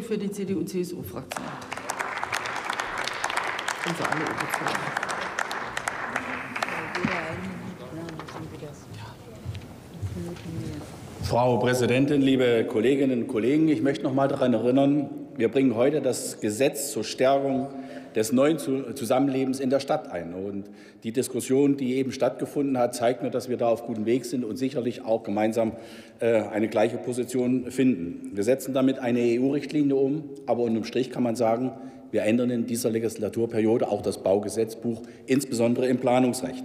für die CDU-CSU-Fraktion. Frau Präsidentin, liebe Kolleginnen und Kollegen! Ich möchte noch mal daran erinnern, wir bringen heute das Gesetz zur Stärkung des neuen Zusammenlebens in der Stadt ein. Und die Diskussion, die eben stattgefunden hat, zeigt mir, dass wir da auf gutem Weg sind und sicherlich auch gemeinsam äh, eine gleiche Position finden. Wir setzen damit eine EU-Richtlinie um, aber unterm Strich kann man sagen, wir ändern in dieser Legislaturperiode auch das Baugesetzbuch, insbesondere im Planungsrecht.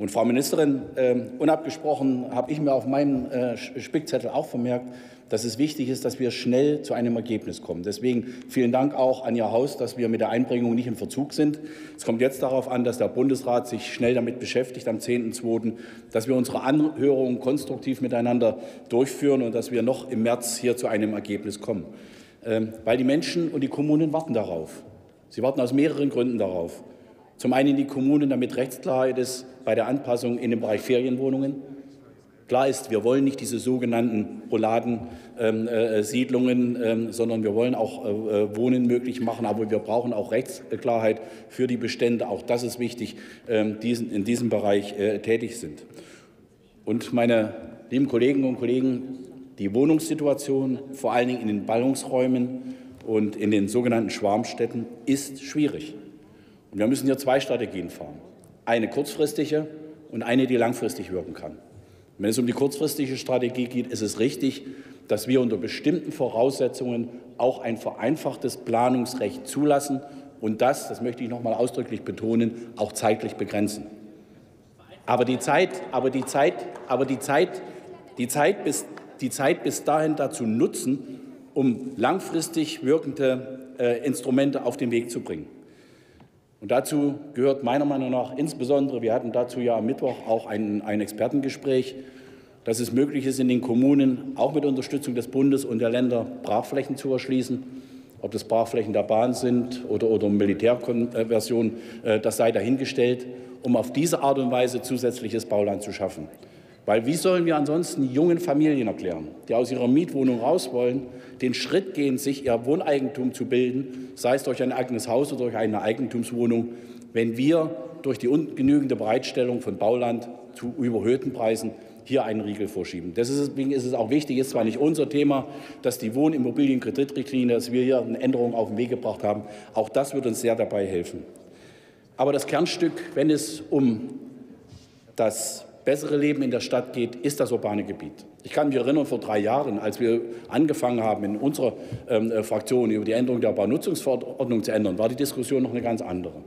Und Frau Ministerin, äh, unabgesprochen habe ich mir auf meinem äh, Spickzettel auch vermerkt, dass es wichtig ist, dass wir schnell zu einem Ergebnis kommen. Deswegen vielen Dank auch an Ihr Haus, dass wir mit der Einbringung nicht in Verzug sind. Es kommt jetzt darauf an, dass der Bundesrat sich schnell damit beschäftigt am 10.2., dass wir unsere Anhörungen konstruktiv miteinander durchführen und dass wir noch im März hier zu einem Ergebnis kommen. Ähm, weil die Menschen und die Kommunen warten darauf. Sie warten aus mehreren Gründen darauf. Zum einen die Kommunen, damit Rechtsklarheit ist bei der Anpassung in dem Bereich Ferienwohnungen. Klar ist, wir wollen nicht diese sogenannten Rouladensiedlungen, ähm, äh, ähm, sondern wir wollen auch äh, äh, Wohnen möglich machen. Aber wir brauchen auch Rechtsklarheit für die Bestände. Auch das ist wichtig, ähm, die in diesem Bereich äh, tätig sind. Und meine lieben Kolleginnen und Kollegen, die Wohnungssituation, vor allen Dingen in den Ballungsräumen und in den sogenannten Schwarmstädten, ist schwierig. Wir müssen hier zwei Strategien fahren. Eine kurzfristige und eine, die langfristig wirken kann. wenn es um die kurzfristige Strategie geht, ist es richtig, dass wir unter bestimmten Voraussetzungen auch ein vereinfachtes Planungsrecht zulassen und das, das möchte ich noch mal ausdrücklich betonen, auch zeitlich begrenzen. Aber die Zeit, aber die Zeit, aber die Zeit, die Zeit bis, die Zeit bis dahin dazu nutzen, um langfristig wirkende äh, Instrumente auf den Weg zu bringen. Und dazu gehört meiner Meinung nach insbesondere, wir hatten dazu ja am Mittwoch auch ein, ein Expertengespräch, dass es möglich ist, in den Kommunen auch mit Unterstützung des Bundes und der Länder Brachflächen zu erschließen. Ob das Brachflächen der Bahn sind oder, oder Militärversion, äh, das sei dahingestellt, um auf diese Art und Weise zusätzliches Bauland zu schaffen. Weil wie sollen wir ansonsten jungen Familien erklären, die aus ihrer Mietwohnung raus wollen, den Schritt gehen, sich ihr Wohneigentum zu bilden, sei es durch ein eigenes Haus oder durch eine Eigentumswohnung, wenn wir durch die ungenügende Bereitstellung von Bauland zu überhöhten Preisen hier einen Riegel vorschieben. Deswegen ist es auch wichtig, ist zwar nicht unser Thema, dass die Wohnimmobilienkreditrichtlinie, dass wir hier eine Änderung auf den Weg gebracht haben. Auch das wird uns sehr dabei helfen. Aber das Kernstück, wenn es um das bessere Leben in der Stadt geht, ist das urbane Gebiet. Ich kann mich erinnern, vor drei Jahren, als wir angefangen haben, in unserer ähm, äh, Fraktion über die Änderung der Baunutzungsverordnung zu ändern, war die Diskussion noch eine ganz andere.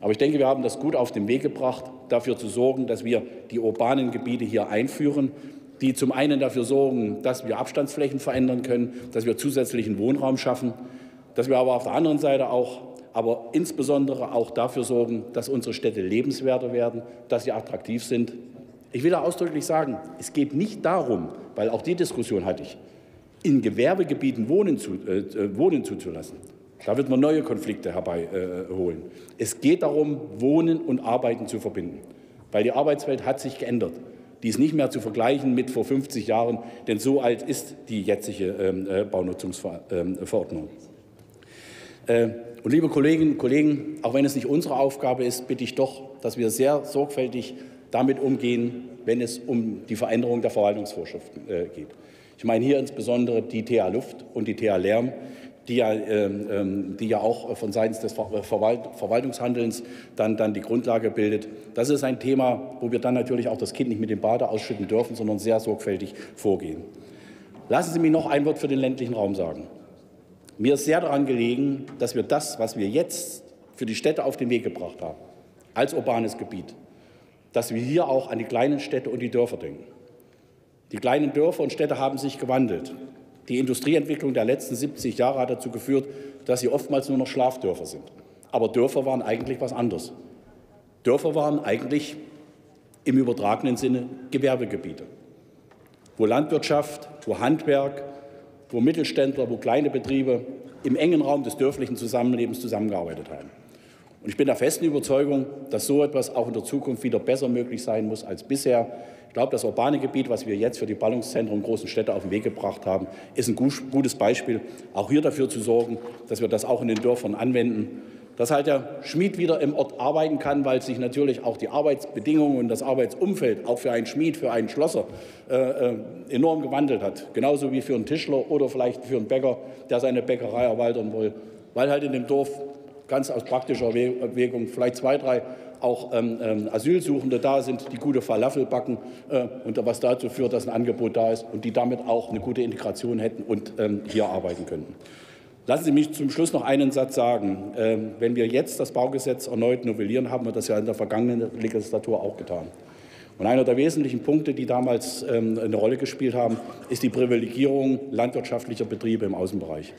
Aber ich denke, wir haben das gut auf den Weg gebracht, dafür zu sorgen, dass wir die urbanen Gebiete hier einführen, die zum einen dafür sorgen, dass wir Abstandsflächen verändern können, dass wir zusätzlichen Wohnraum schaffen, dass wir aber auf der anderen Seite auch aber insbesondere auch dafür sorgen, dass unsere Städte lebenswerter werden, dass sie attraktiv sind, ich will da ausdrücklich sagen, es geht nicht darum, weil auch die Diskussion hatte ich, in Gewerbegebieten Wohnen, zu, äh, äh, Wohnen zuzulassen. Da wird man neue Konflikte herbeiholen. Äh, es geht darum, Wohnen und Arbeiten zu verbinden, weil die Arbeitswelt hat sich geändert. Die ist nicht mehr zu vergleichen mit vor 50 Jahren, denn so alt ist die jetzige ähm, äh, Baunutzungsverordnung. Äh, und liebe Kolleginnen und Kollegen, auch wenn es nicht unsere Aufgabe ist, bitte ich doch, dass wir sehr sorgfältig damit umgehen, wenn es um die Veränderung der Verwaltungsvorschriften äh, geht. Ich meine hier insbesondere die TH Luft und die TH Lärm, die ja, ähm, ähm, die ja auch von seitens des Verwalt Verwaltungshandelns dann, dann die Grundlage bildet. Das ist ein Thema, wo wir dann natürlich auch das Kind nicht mit dem Bade ausschütten dürfen, sondern sehr sorgfältig vorgehen. Lassen Sie mich noch ein Wort für den ländlichen Raum sagen. Mir ist sehr daran gelegen, dass wir das, was wir jetzt für die Städte auf den Weg gebracht haben, als urbanes Gebiet, dass wir hier auch an die kleinen Städte und die Dörfer denken. Die kleinen Dörfer und Städte haben sich gewandelt. Die Industrieentwicklung der letzten 70 Jahre hat dazu geführt, dass sie oftmals nur noch Schlafdörfer sind. Aber Dörfer waren eigentlich was anderes. Dörfer waren eigentlich im übertragenen Sinne Gewerbegebiete, wo Landwirtschaft, wo Handwerk, wo Mittelständler, wo kleine Betriebe im engen Raum des dörflichen Zusammenlebens zusammengearbeitet haben. Und ich bin der festen Überzeugung, dass so etwas auch in der Zukunft wieder besser möglich sein muss als bisher. Ich glaube, das urbane Gebiet, was wir jetzt für die Ballungszentren großen Städte auf den Weg gebracht haben, ist ein gutes Beispiel, auch hier dafür zu sorgen, dass wir das auch in den Dörfern anwenden dass halt der Schmied wieder im Ort arbeiten kann, weil sich natürlich auch die Arbeitsbedingungen und das Arbeitsumfeld auch für einen Schmied, für einen Schlosser äh, äh, enorm gewandelt hat. Genauso wie für einen Tischler oder vielleicht für einen Bäcker, der seine Bäckerei erweitern will, weil halt in dem Dorf ganz aus praktischer Erwägung vielleicht zwei, drei auch ähm, ähm, Asylsuchende da sind, die gute Falafel backen äh, und was dazu führt, dass ein Angebot da ist und die damit auch eine gute Integration hätten und ähm, hier arbeiten könnten. Lassen Sie mich zum Schluss noch einen Satz sagen. Ähm, wenn wir jetzt das Baugesetz erneut novellieren, haben wir das ja in der vergangenen Legislatur auch getan. Und einer der wesentlichen Punkte, die damals ähm, eine Rolle gespielt haben, ist die Privilegierung landwirtschaftlicher Betriebe im Außenbereich.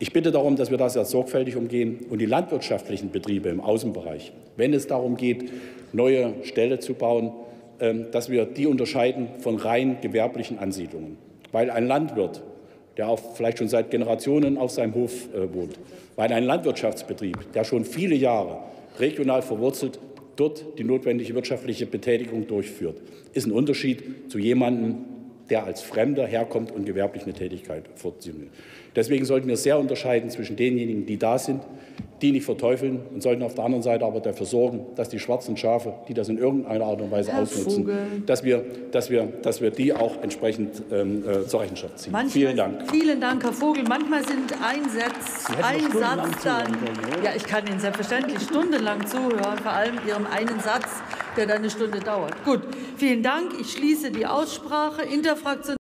Ich bitte darum, dass wir das sehr sorgfältig umgehen und die landwirtschaftlichen Betriebe im Außenbereich, wenn es darum geht, neue Ställe zu bauen, ähm, dass wir die unterscheiden von rein gewerblichen Ansiedlungen. Weil ein Landwirt der auch vielleicht schon seit Generationen auf seinem Hof äh, wohnt, weil ein Landwirtschaftsbetrieb, der schon viele Jahre regional verwurzelt dort die notwendige wirtschaftliche Betätigung durchführt, ist ein Unterschied zu jemandem, der als Fremder herkommt und gewerblich eine Tätigkeit fortziehen will. Deswegen sollten wir sehr unterscheiden zwischen denjenigen, die da sind, die nicht verteufeln und sollten auf der anderen Seite aber dafür sorgen, dass die schwarzen Schafe, die das in irgendeiner Art und Weise Herr ausnutzen, Vogel. dass wir, dass, wir, dass wir die auch entsprechend ähm, äh, zur Rechenschaft ziehen. Manchmal, Vielen Dank. Vielen Dank, Herr Vogel. Manchmal sind ein Satz, ein Satz dann. zuhören? Ja, ich kann Ihnen selbstverständlich stundenlang zuhören, vor allem Ihrem einen Satz, der dann eine Stunde dauert. Gut, vielen Dank. Ich schließe die Aussprache. Interfraktion